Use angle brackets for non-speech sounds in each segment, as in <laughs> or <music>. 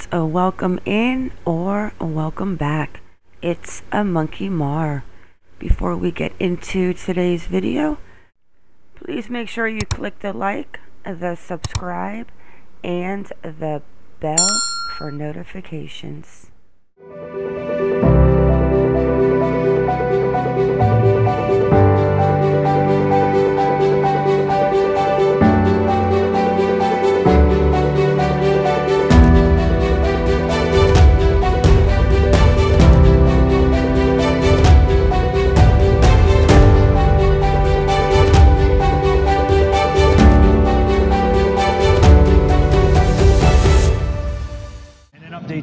not a welcome in or a welcome back. It's a Monkie Mar. Before we get into today's video, please make sure you click the like, the subscribe, and the bell for notifications.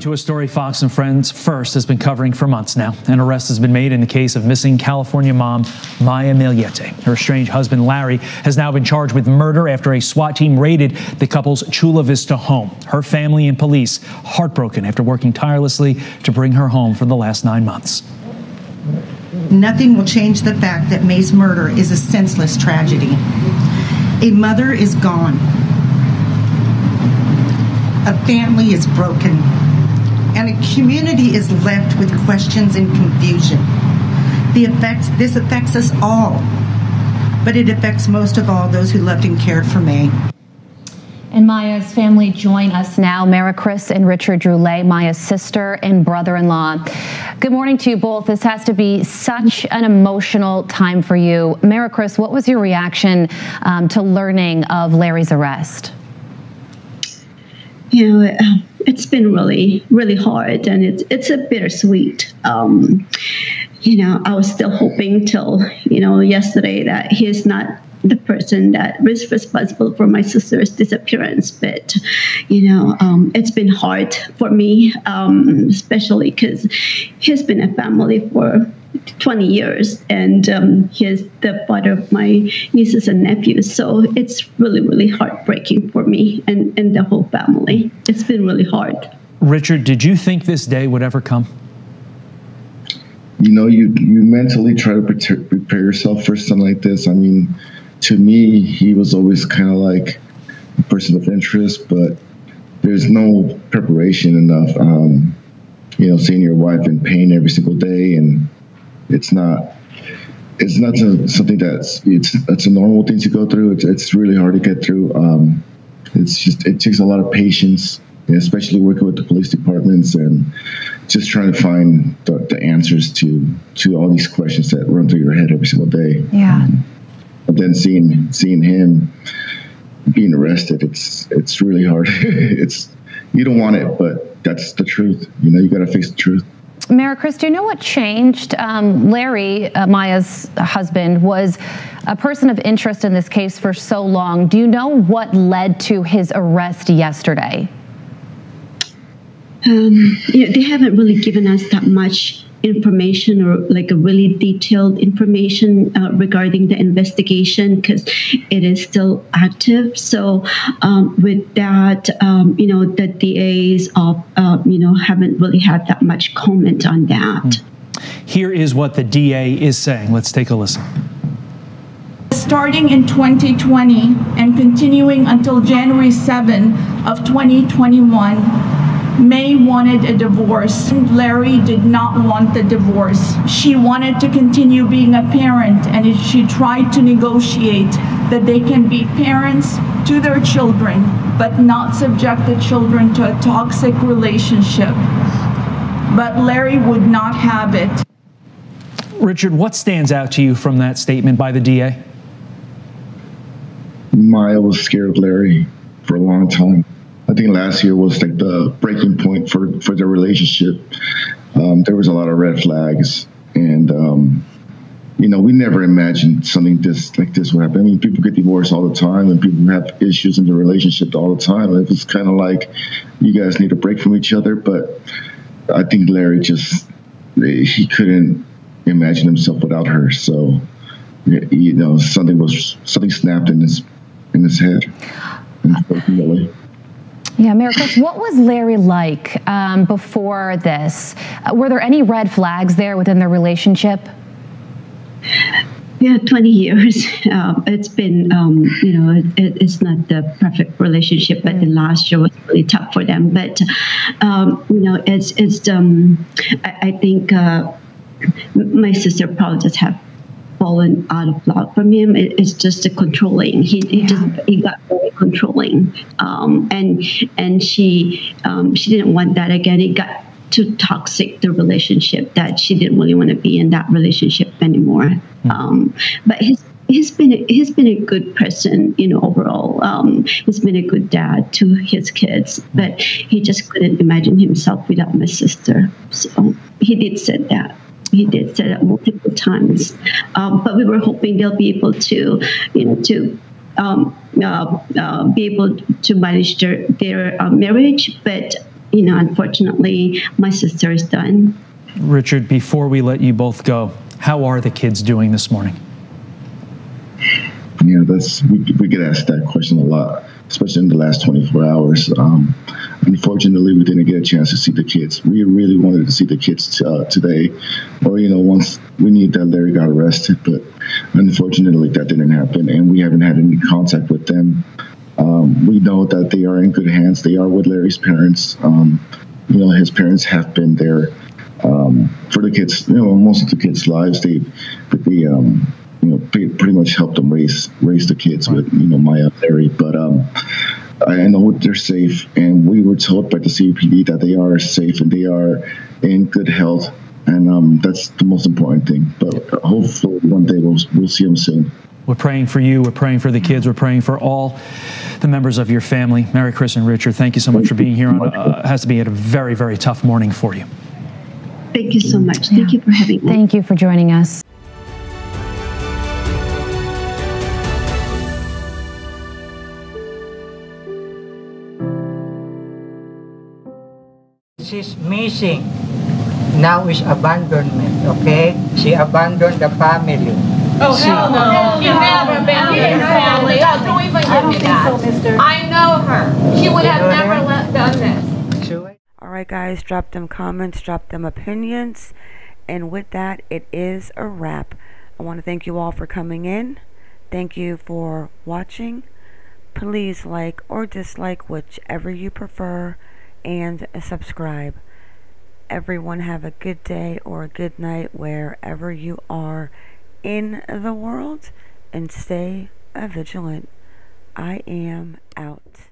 To a story Fox and Friends First has been covering for months now. An arrest has been made in the case of missing California mom Maya Millete. Her estranged husband Larry has now been charged with murder after a SWAT team raided the couple's Chula Vista home. Her family and police heartbroken after working tirelessly to bring her home for the last nine months. Nothing will change the fact that May's murder is a senseless tragedy. A mother is gone. A family is broken and a community is left with questions and confusion. The effects, this affects us all, but it affects most of all those who loved and cared for me. And Maya's family join us now. Mariecris and Richard Drouaillet, Maya's sister and brother-in-law. Good morning to you both. This has to be such an emotional time for you. Mariecris, what was your reaction um, to learning of Larry's arrest? You know, it's been really, really hard, and it's it's a bittersweet. Um, you know, I was still hoping till you know yesterday that he's not the person that was responsible for my sister's disappearance. But, you know, um, it's been hard for me, um, especially because he's been a family for 20 years and um, he's the father of my nieces and nephews so it's really really heartbreaking for me and, and the whole family. It's been really hard. Richard did you think this day would ever come? You know you you mentally try to prepare yourself for something like this. I mean to me he was always kind of like a person of interest but there's no preparation enough. Um, you know seeing your wife in pain every single day and it's not it's not a, something that's it's it's a normal thing to go through. It's it's really hard to get through. Um, it's just it takes a lot of patience, especially working with the police departments and just trying to find the, the answers to to all these questions that run through your head every single day. Yeah. Um, but then seeing seeing him being arrested, it's it's really hard. <laughs> it's you don't want it, but that's the truth. You know, you got to face the truth. Mariecris, do you know what changed? Um, Larry, uh, Maya's husband, was a person of interest in this case for so long. Do you know what led to his arrest yesterday? Um, yeah, they haven't really given us that much information or like a really detailed information uh, regarding the investigation because it is still active. So um, with that, um, you know, the DAs of, uh, you know, haven't really had that much comment on that. Hmm. Here is what the DA is saying. Let's take a listen. Starting in 2020 and continuing until January 7 of 2021, May wanted a divorce. Larry did not want the divorce. She wanted to continue being a parent and she tried to negotiate that they can be parents to their children but not subject the children to a toxic relationship. But Larry would not have it. Richard, what stands out to you from that statement by the DA? Maya was scared of Larry for a long time. I think last year was like the breaking point for for their relationship. Um, there was a lot of red flags, and um, you know, we never imagined something this like this would happen. I mean, people get divorced all the time, and people have issues in the relationship all the time. It was kind of like you guys need a break from each other, but I think Larry just he couldn't imagine himself without her. So, you know, something was something snapped in his in his head. Unfortunately. Yeah, Mariecris, what was Larry like um, before this? Uh, were there any red flags there within their relationship? Yeah, 20 years. <laughs> Um, it's been, um, you know, it, it's not the perfect relationship, but the last year was really tough for them. But, um, you know, it's, it's um, I, I think uh, my sister probably just have fallen out of love from him. It, it's just the controlling. He, he just he got very controlling, um, and and she um, she didn't want that again. It got too toxic the relationship that she didn't really want to be in that relationship anymore. Um, but he's he's been a, he's been a good person, you know, overall. Um, he's been a good dad to his kids, but he just couldn't imagine himself without my sister. So he did say that. He did say that multiple times. Um, but we were hoping they'll be able to, you know, to um, uh, uh, be able to manage their their uh, marriage, but you know, unfortunately, my sister is done. Richard, before we let you both go, how are the kids doing this morning? Yeah, that's we, we get asked that question a lot, especially in the last 24 hours. Um, unfortunately, we didn't get a chance to see the kids. We really wanted to see the kids uh, today, or you know, once we knew that Larry got arrested, but unfortunately, that didn't happen, and we haven't had any contact with them. Um, we know that they are in good hands. They are with Larry's parents. Um, you know, his parents have been there um, for the kids. You know, most of the kids' lives. They, they, um, you know, pretty much helped them raise raise the kids with you know Maya Larry. But um, I know they're safe, and we were told by the CPD that they are safe and they are in good health, and um, that's the most important thing. But hopefully, one day we'll we'll see them soon. We're praying for you. We're praying for the kids. We're praying for all the members of your family. Mary Chris and Richard, thank you so much for being here. On uh, has to be a very, very tough morning for you. Thank you so much. Thank you for having me. Thank you for joining us. She's missing. Now is abandonment, okay? She abandoned the family. Oh, hell no. She never abandoned here. family. No, don't even give me that. So, mister. I know her. She would have never let, done this. All right, guys, drop them comments, drop them opinions. And with that, it is a wrap. I want to thank you all for coming in. Thank you for watching. Please like or dislike whichever you prefer and subscribe. Everyone have a good day or a good night wherever you are in the world and stay vigilant. I am out.